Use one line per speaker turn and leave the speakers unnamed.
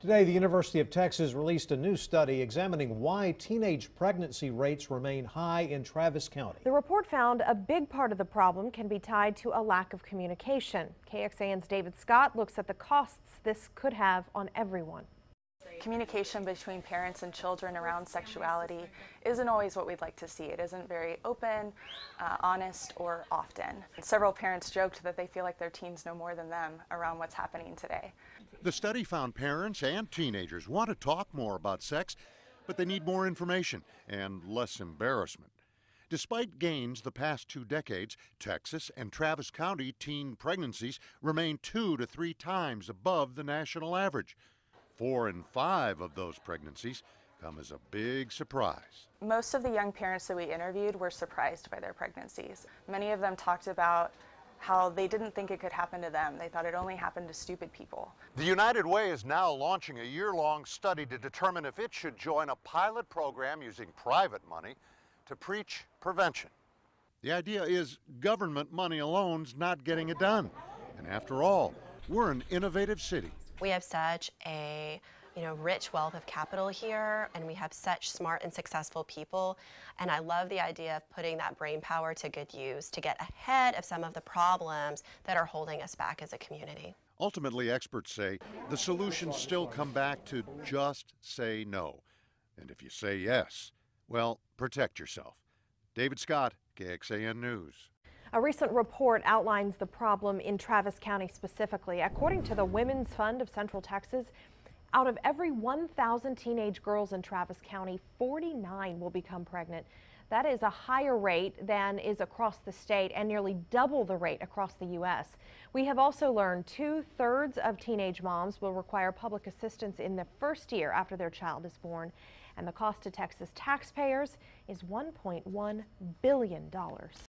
Today, the University of Texas released a new study examining why teenage pregnancy rates remain high in Travis County.
The report found a big part of the problem can be tied to a lack of communication. KXAN's David Scott looks at the costs this could have on everyone.
Communication between parents and children around sexuality isn't always what we'd like to see. It isn't very open, uh, honest, or often. Several parents joked that they feel like their teens know more than them around what's happening today.
The study found parents and teenagers want to talk more about sex, but they need more information and less embarrassment. Despite gains the past two decades, Texas and Travis County teen pregnancies remain two to three times above the national average. Four in five of those pregnancies come as a big surprise.
Most of the young parents that we interviewed were surprised by their pregnancies. Many of them talked about how they didn't think it could happen to them. They thought it only happened to stupid people.
The United Way is now launching a year long study to determine if it should join a pilot program using private money to preach prevention. The idea is government money alone's not getting it done. And after all, we're an innovative city.
We have such a you know, rich wealth of capital here, and we have such smart and successful people. And I love the idea of putting that brain power to good use to get ahead of some of the problems that are holding us back as a community.
Ultimately, experts say the solutions still come back to just say no. And if you say yes, well, protect yourself. David Scott, KXAN News.
A recent report outlines the problem in Travis County specifically. According to the Women's Fund of Central Texas, out of every 1,000 teenage girls in Travis County, 49 will become pregnant. That is a higher rate than is across the state and nearly double the rate across the U.S. We have also learned two thirds of teenage moms will require public assistance in the first year after their child is born. And the cost to Texas taxpayers is $1.1 billion.